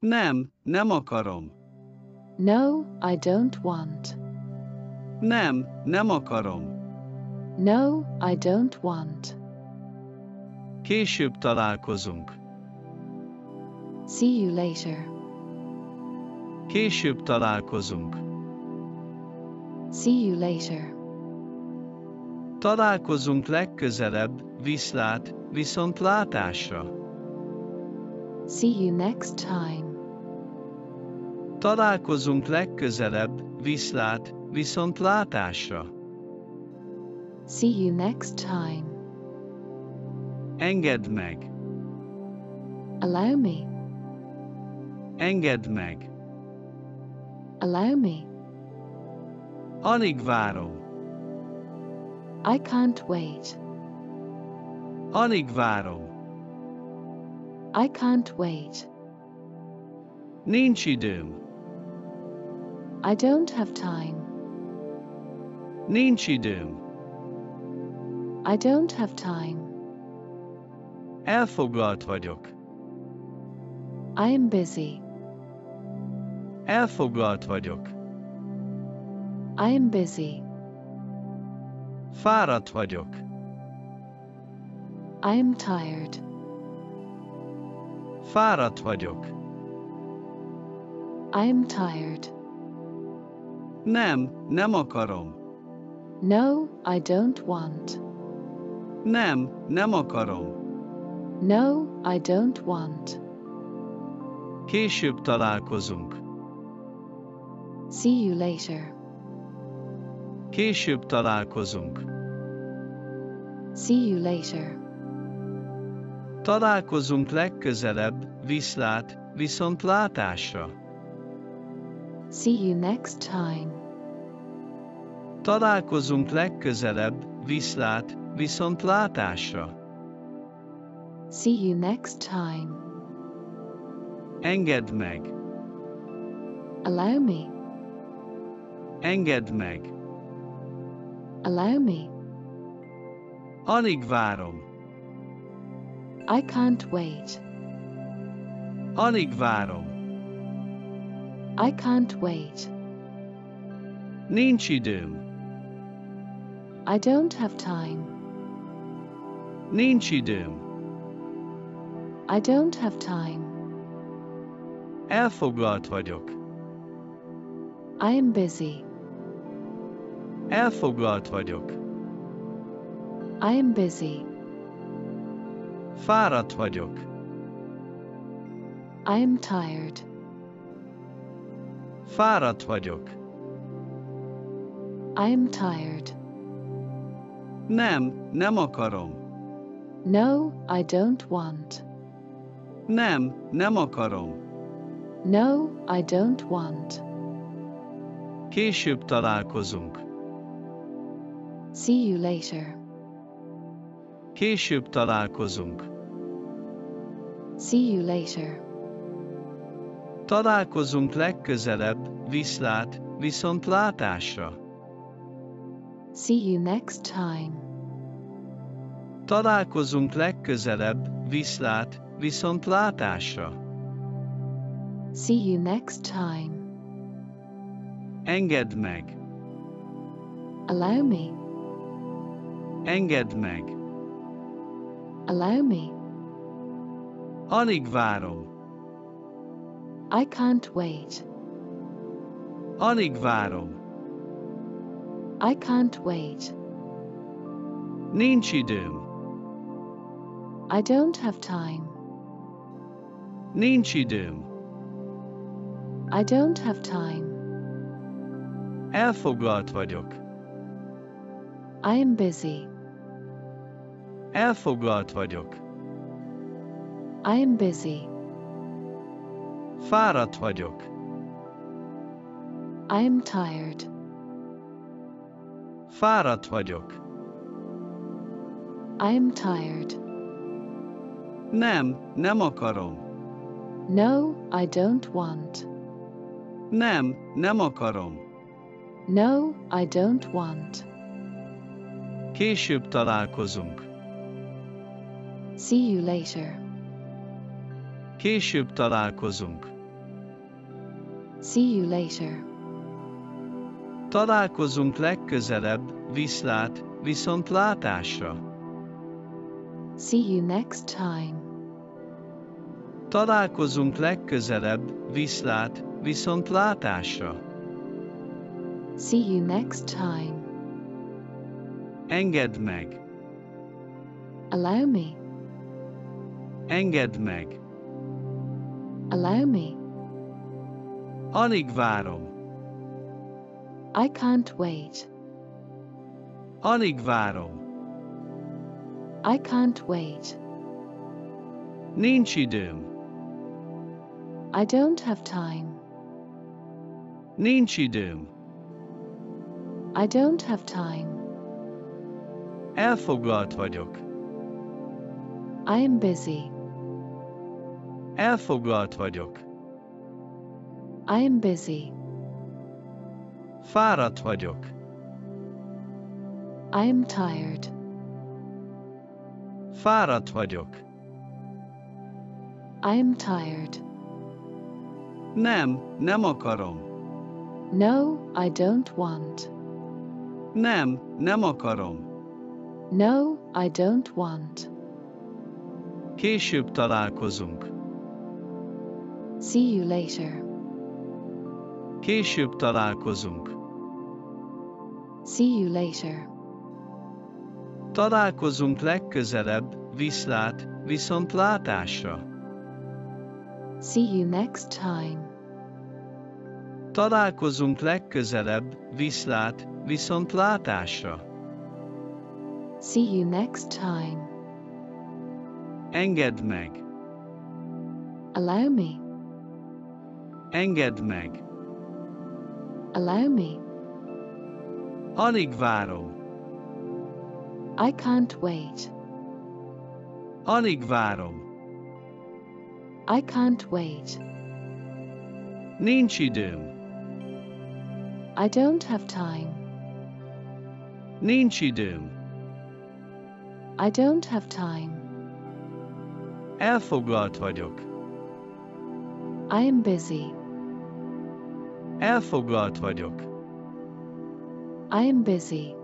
Nem, nem akarom. No, I don't want. Nem, nem akarom. No, I don't want. Később találkozunk. See you later. Később találkozunk. See you later. Találkozunk legközelebb, viszlát, viszont látásra. See you next time. Találkozunk legközelebb, viszlát, viszont látásra. See you next time. Engedd meg, Allow me. engedd meg. Allow me. Alig várom, I can't wait. alig várom. I can't wait. Nincs időm, I don't have time. nincs időm. I don't have time. Elfoglalt vagyok, I am busy. elfoglalt vagyok. I am busy. Fáradt vagyok, I am tired. Fáradt vagyok. I am tired. Nem, nem akarom. No, I don't want. Nem, nem akarom. No, I don't want. Később találkozunk. See you later. Később találkozunk. See you later. Találkozunk legközelebb, viszlát, viszont látásra. See you next time. Találkozunk legközelebb, viszlát, viszont látásra. See you next time. Engedd meg, Allow me. engedd meg. Allow me. Alig várom, I can't wait. alig várom. I can't wait. Nincs időm, I don't have time. nincs időm. I don't have time. Elfoglalt vagyok, I am busy. elfoglalt vagyok. I am busy. Fáradt vagyok, I am tired. fáradt vagyok. I am tired. Nem, nem akarom. No, I don't want. Nem, nem akarom. No, I don't want. Később találkozunk. See you later. Később találkozunk. See you later. Találkozunk legközelebb, viszlát, viszont látásra. See you next time. Találkozunk legközelebb, viszlát, viszont látásra. See you next time. Engedd meg, Allow me. engedd meg. Allow me. Alig várom, I can't wait. alig várom. I can't wait. Nincs időm, I don't have time. nincs időm. I don't have time. Elfoglalt vagyok, I am busy. elfoglalt vagyok. I am busy. Fáradt vagyok, I am tired. fáradt vagyok. I am tired. Nem, nem akarom. No, I don't want. Nem, nem akarom. No, I don't want. Később találkozunk. See you later. Később találkozunk. See you later. Találkozunk legközelebb, viszlát, viszont látásra. See you next time. Találkozunk legközelebb, viszlát, viszont látásra. See you next time. Engedd meg, Allow me. engedd meg. Allow me. Alig várom, I can't wait. alig várom. I can't wait. Nincs időm, I don't have time. nincs időm. I don't have time. Elfoglalt vagyok, I am busy. Elfoglalt vagyok. I am busy. Fáradt vagyok, I am tired. fáradt vagyok. I am tired. Nem, nem akarom. No, I don't want. Nem, nem akarom. No, I don't want. Később találkozunk. See you later. Később találkozunk. See you later. Találkozunk legközelebb, viszlát, viszont látásra. See you next time. Találkozunk legközelebb, viszlát, viszont látásra. See you next time. Engedd meg, Allow me. Engedd meg. Allow me. Alig várom, I can't wait. alig várom. I can't wait. Nincs időm, I don't have time. nincs időm. I don't have time. Elfoglalt vagyok, I am busy. Elfoglalt vagyok. I am busy.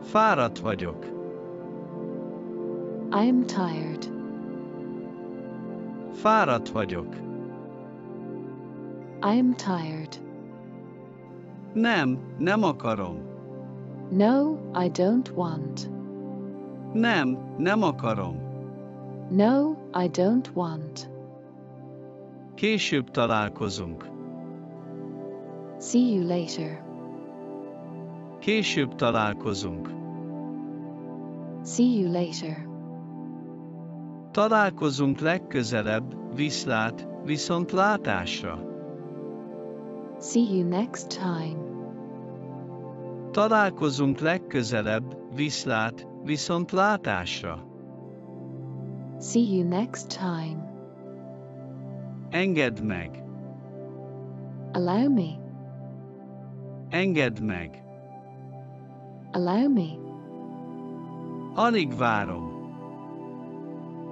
Fáradt vagyok, I am tired. fáradt vagyok. I am tired. Nem, nem akarom. No, I don't want. Nem, nem akarom. No, I don't want. Később találkozunk. See you later. Később találkozunk. See you later. Találkozunk legközelebb, viszlát, viszont látásra. See you next time. Találkozunk legközelebb, viszlát, viszont látásra. See you next time. Engedd meg, Allow me. Engedd meg. Allow me. Alig várom,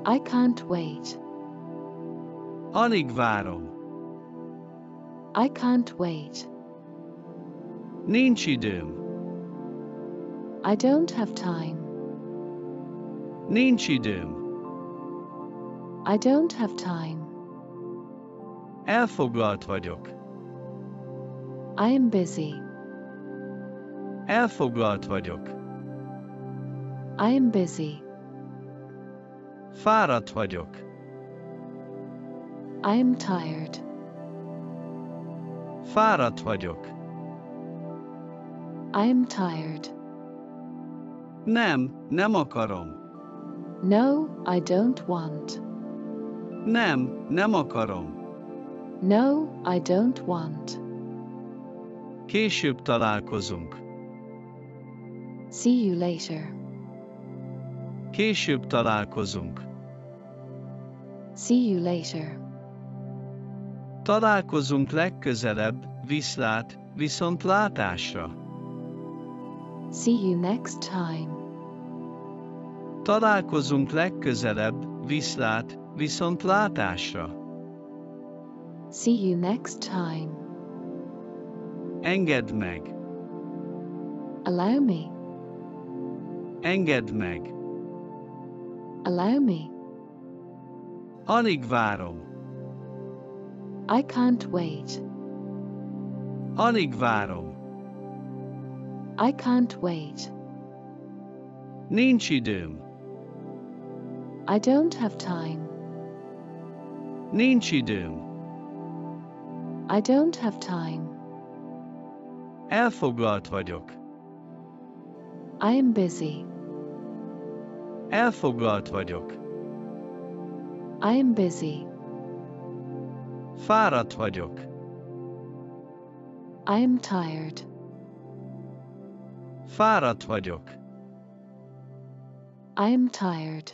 I can't wait. alig várom. I can't wait. Nincs időm, I don't have time. nincs időm. I don't have time. Elfoglalt vagyok, I am busy. Elfoglalt vagyok. I am busy. Fáradt vagyok, I am tired. fáradt vagyok. I am tired. Nem, nem akarom. No, I don't want. Nem, nem akarom. No, I don't want. Később találkozunk. See you later. Később találkozunk. See you later. Találkozunk legközelebb, viszlát, viszont látásra. See you next time. Találkozunk legközelebb, viszlát, viszont látásra. See you next time. Engedd meg. Allow me. Engedd meg. Allow me. Alig várom. I can't wait. Alig várom. I can't wait. Nincs időm. I don't have time. Nincs időm. I don't have time. Elfoglalt vagyok. I am busy. Elfoglalt vagyok. I am busy. Fáradt vagyok. I am tired. Fáradt vagyok. I am tired.